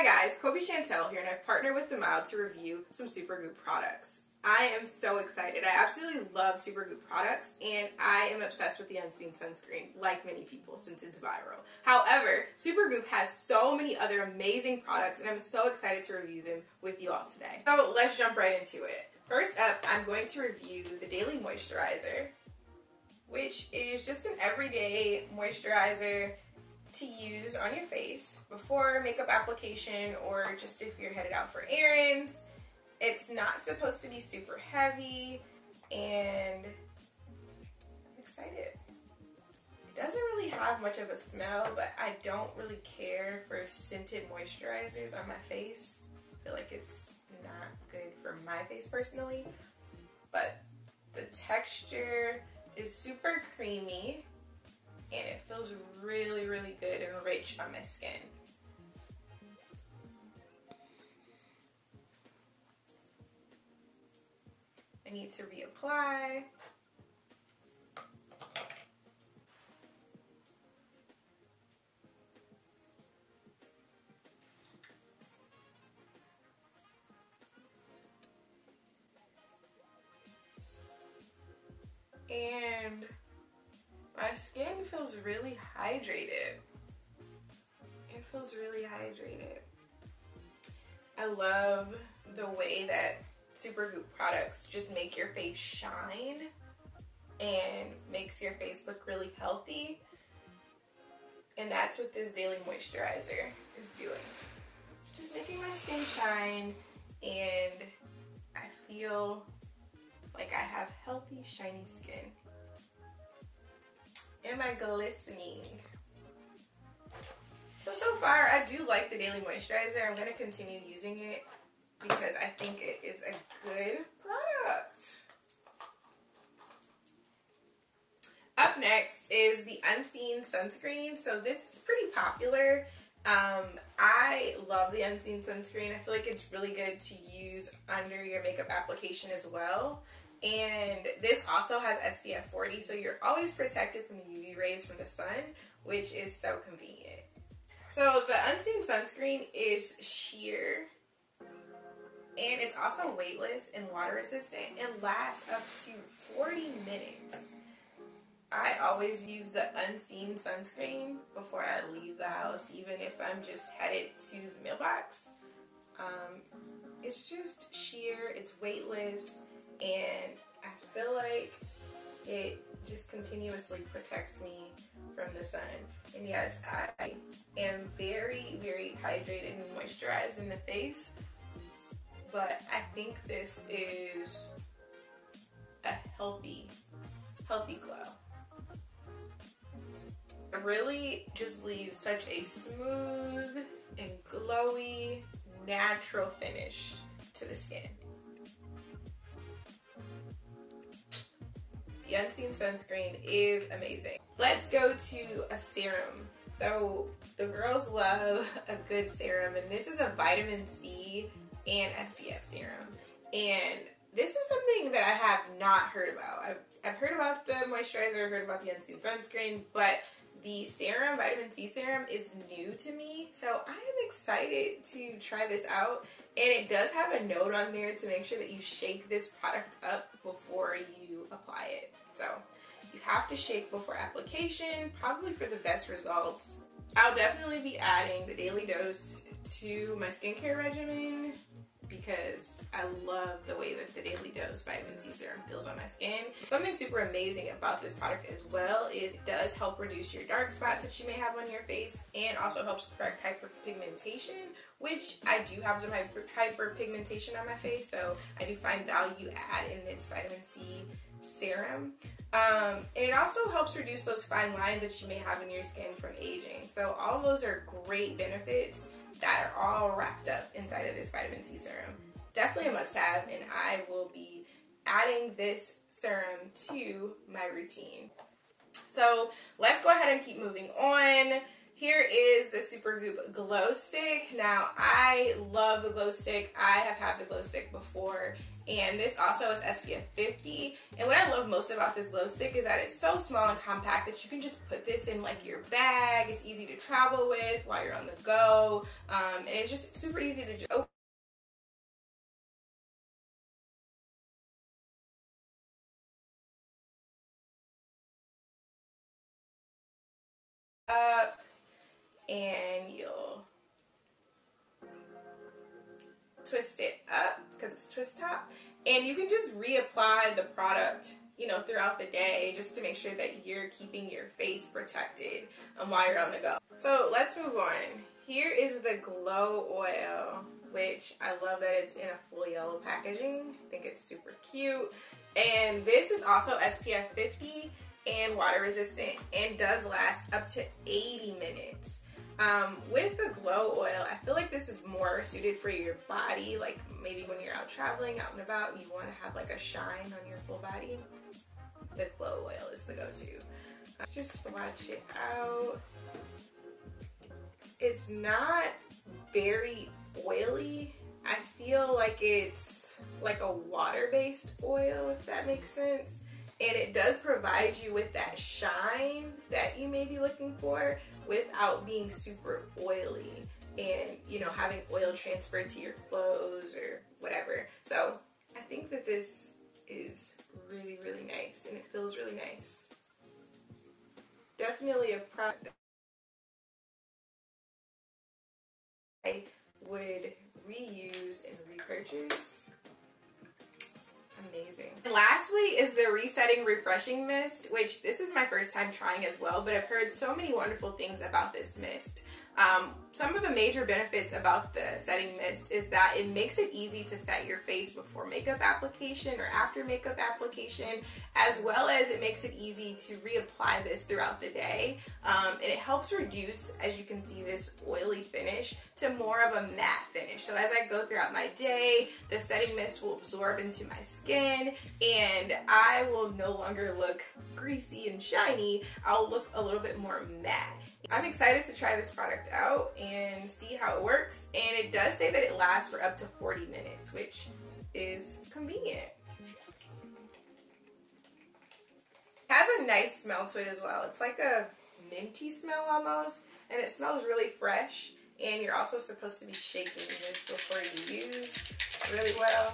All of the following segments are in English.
Hi guys, Kolby Chantel here and I've partnered with The Mile to review some Supergoop products. I am so excited. I absolutely love Supergoop products and I am obsessed with the unseen sunscreen, like many people since it's viral. However, Supergoop has so many other amazing products and I'm so excited to review them with you all today. So let's jump right into it. First up, I'm going to review the Daily Moisturizer, which is just an everyday moisturizer to use on your face before makeup application or just if you're headed out for errands. It's not supposed to be super heavy and I'm excited. It doesn't really have much of a smell, but I don't really care for scented moisturizers on my face. I feel like it's not good for my face personally, but the texture is super creamy and it feels really, really good and rich on my skin. I need to reapply. And my skin feels really hydrated. It feels really hydrated. I love the way that Supergoop products just make your face shine and makes your face look really healthy. And that's what this daily moisturizer is doing. It's just making my skin shine and I feel like I have healthy, shiny skin. Am I glistening? So, so far, I do like the Daily Moisturizer. I'm going to continue using it because I think it is a good product. Up next is the Unseen Sunscreen. So this is pretty popular. Um, I love the Unseen Sunscreen. I feel like it's really good to use under your makeup application as well. And this also has SPF 40, so you're always protected from the UV rays from the sun, which is so convenient. So the Unseen Sunscreen is sheer, and it's also weightless and water resistant and lasts up to 40 minutes. I always use the Unseen Sunscreen before I leave the house, even if I'm just headed to the mailbox. Um, it's just sheer, it's weightless, and I feel like it just continuously protects me from the sun. And yes, I am very, very hydrated and moisturized in the face, but I think this is a healthy, healthy glow. It really just leaves such a smooth and glowy, natural finish to the skin. The Unseen Sunscreen is amazing. Let's go to a serum. So the girls love a good serum and this is a vitamin C and SPF serum. And this is something that I have not heard about. I've, I've heard about the moisturizer, I've heard about the Unseen Sunscreen, but the serum, vitamin C serum, is new to me. So I am excited to try this out. And it does have a note on there to make sure that you shake this product up before you apply it. So you have to shake before application, probably for the best results. I'll definitely be adding the daily dose to my skincare regimen because I love the way that the Daily Dose Vitamin C Serum feels on my skin. Something super amazing about this product as well is it does help reduce your dark spots that you may have on your face and also helps correct hyperpigmentation, which I do have some hyper hyperpigmentation on my face, so I do find value add in this vitamin C serum. Um, and it also helps reduce those fine lines that you may have in your skin from aging. So all those are great benefits that are all wrapped up inside of this vitamin C serum. Definitely a must have and I will be adding this serum to my routine. So let's go ahead and keep moving on. Here is the Supergoop Glow Stick. Now, I love the glow stick. I have had the glow stick before, and this also is SPF 50. And what I love most about this glow stick is that it's so small and compact that you can just put this in like your bag. It's easy to travel with while you're on the go, um, and it's just super easy to just open. up and you'll twist it up because it's twist top and you can just reapply the product you know throughout the day just to make sure that you're keeping your face protected um, while you're on the go. So let's move on. Here is the glow oil which I love that it's in a full yellow packaging. I think it's super cute. And this is also SPF 50 and water resistant and does last up to 80 minutes um, with the glow oil, I feel like this is more suited for your body, like maybe when you're out traveling, out and about, and you want to have like a shine on your full body. The glow oil is the go-to. Just swatch it out. It's not very oily. I feel like it's like a water-based oil, if that makes sense. And it does provide you with that shine that you may be looking for, without being super oily and you know having oil transferred to your clothes or whatever. So I think that this is really really nice and it feels really nice. Definitely a product I would reuse and repurchase. Amazing. And lastly is the Resetting Refreshing Mist, which this is my first time trying as well, but I've heard so many wonderful things about this mist. Um, some of the major benefits about the setting mist is that it makes it easy to set your face before makeup application or after makeup application, as well as it makes it easy to reapply this throughout the day. Um, and it helps reduce, as you can see, this oily finish to more of a matte finish. So as I go throughout my day, the setting mist will absorb into my skin and I will no longer look greasy and shiny. I'll look a little bit more matte. I'm excited to try this product out and see how it works. And it does say that it lasts for up to 40 minutes, which is convenient. It has a nice smell to it as well. It's like a minty smell almost, and it smells really fresh. And you're also supposed to be shaking this before you use really well.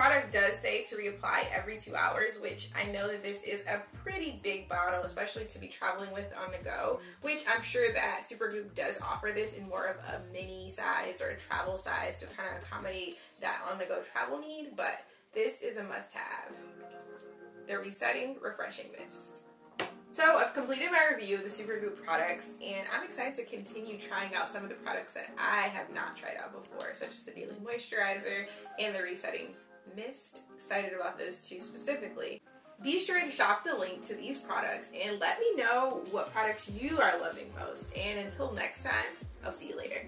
Product does say to reapply every two hours, which I know that this is a pretty big bottle, especially to be traveling with on the go, which I'm sure that Supergoop does offer this in more of a mini size or a travel size to kind of accommodate that on the go travel need, but this is a must have. The Resetting Refreshing Mist. So I've completed my review of the Supergoop products and I'm excited to continue trying out some of the products that I have not tried out before, such as the Daily Moisturizer and the Resetting Mist. Excited about those two specifically. Be sure to shop the link to these products and let me know what products you are loving most. And until next time, I'll see you later.